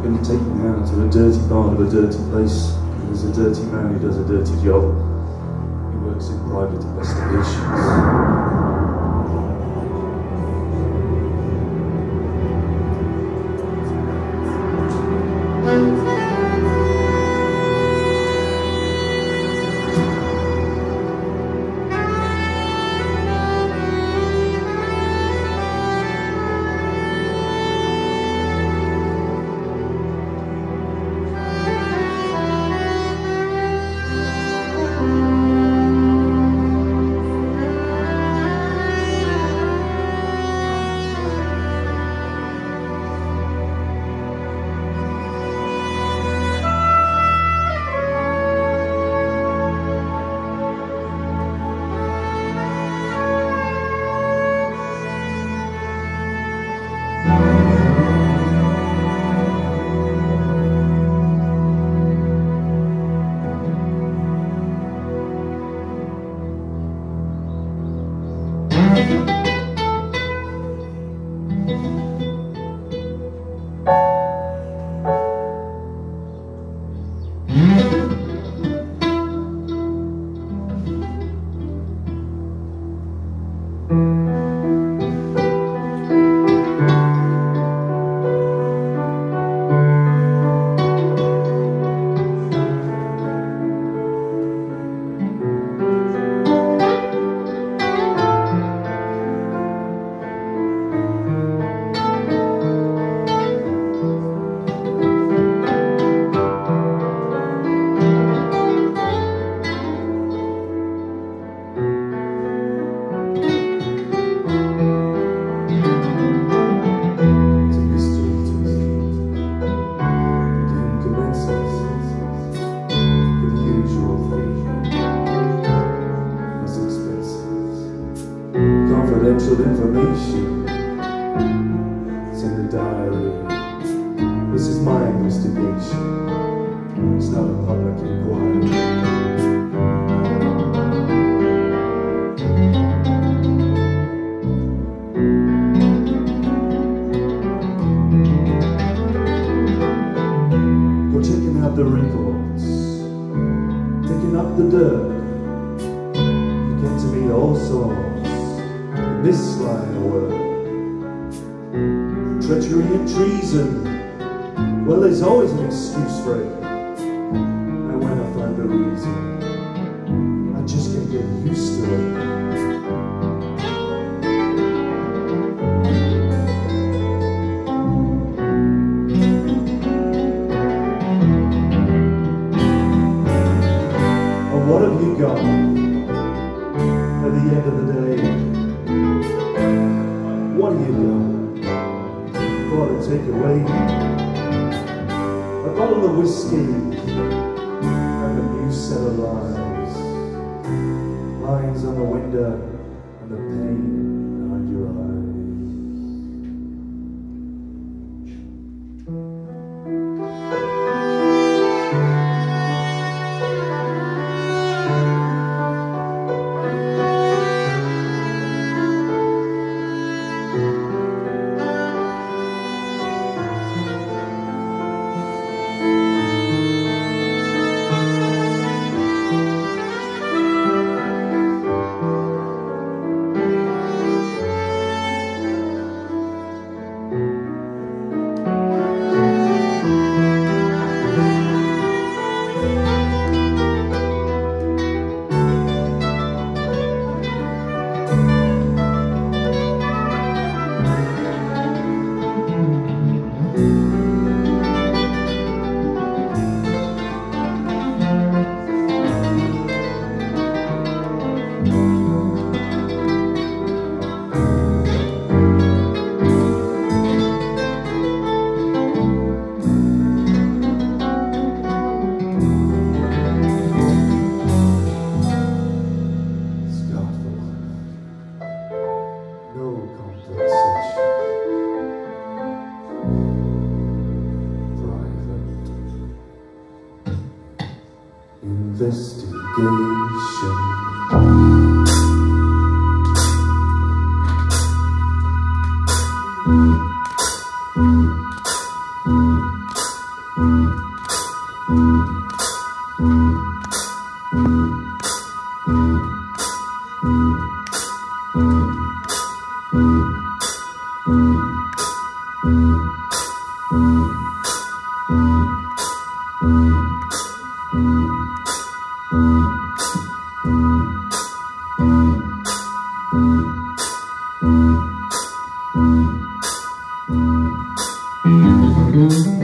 When you take me out to a dirty part of a dirty place, there's a dirty man who does a dirty job. He works in private investigations. This is my investigation. It's not a public inquiry. The wrinkles, taking up the dirt. You get to meet all sorts in this line of work. Treachery and treason. Well, there's always an excuse for it. I find the reason, I just can't get used to it. What have you got at the end of the day? What have you got for to take away? A bottle of whiskey and a new set of lines. Lines on the window and the pain investigation. Mm-hmm. Thank